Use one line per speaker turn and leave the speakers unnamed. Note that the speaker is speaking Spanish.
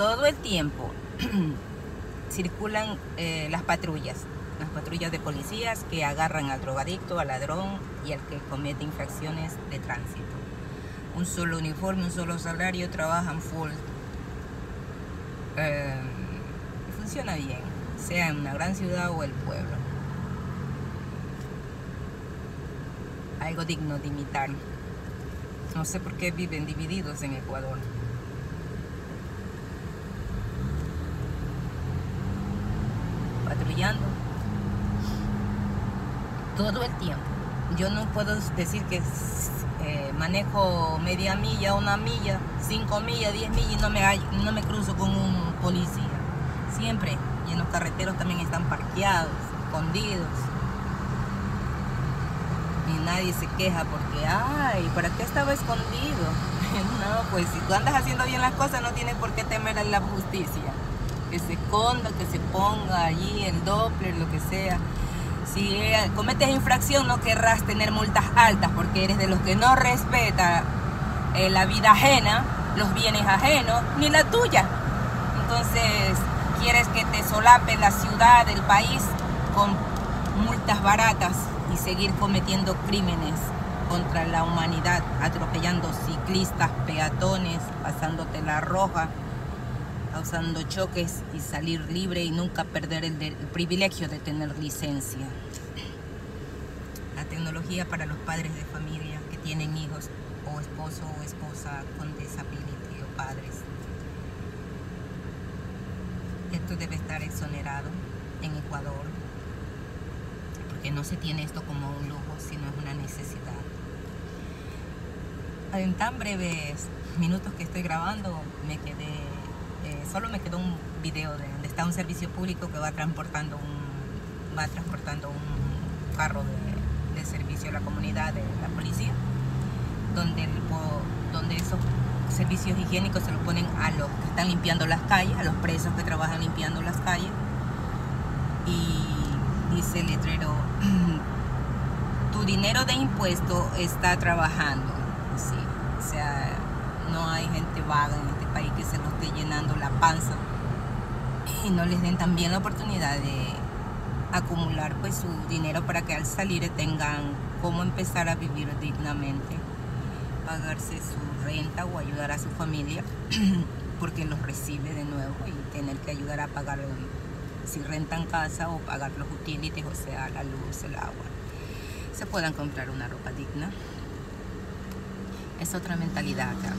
todo el tiempo circulan eh, las patrullas, las patrullas de policías que agarran al drogadicto, al ladrón y al que comete infracciones de tránsito. Un solo uniforme, un solo salario, trabajan full. Eh, funciona bien, sea en una gran ciudad o el pueblo. Algo digno de imitar. No sé por qué viven divididos en Ecuador. Todo el tiempo. Yo no puedo decir que eh, manejo media milla, una milla, cinco millas, diez millas y no me, no me cruzo con un policía. Siempre. Y en los carreteros también están parqueados, escondidos y nadie se queja porque, ay, ¿para qué estaba escondido? no, pues si tú andas haciendo bien las cosas no tienes por qué temer a la justicia. Que se esconda, que se ponga allí el Doppler, lo que sea. Si eh, cometes infracción no querrás tener multas altas porque eres de los que no respeta eh, la vida ajena, los bienes ajenos, ni la tuya. Entonces, quieres que te solape la ciudad, el país con multas baratas y seguir cometiendo crímenes contra la humanidad, atropellando ciclistas, peatones, pasándote la roja, causando choques y salir libre y nunca perder el, el, privilegio de tener licencia. La tecnología para los padres de familia que tienen hijos o esposo o esposa con disability o padres. Esto debe estar exonerado en Ecuador que no se tiene esto como un lujo, sino es una necesidad. En tan breves minutos que estoy grabando, me quedé, eh, solo me quedó un video de donde está un servicio público que va transportando un, va transportando un carro de, servicio a la comunidad de la policía, donde, donde esos servicios higiénicos se los ponen a los que están limpiando las calles, a los presos que trabajan limpiando las calles. Y dice el letrero, tu dinero de impuesto está trabajando. O sea, no hay gente vaga en este país que se lo esté llenando la panza y no les den también la oportunidad de acumular pues su dinero para que al salir tengan cómo empezar a vivir dignamente, pagarse su renta o ayudar a su familia porque los recibe de nuevo y tener que ayudar a pagar si rentan casa o pagar los utilities, o sea, la luz, el agua, se puedan comprar una ropa digna. Es otra mentalidad acá.